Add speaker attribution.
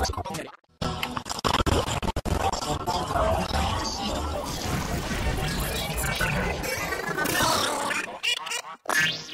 Speaker 1: Thank you.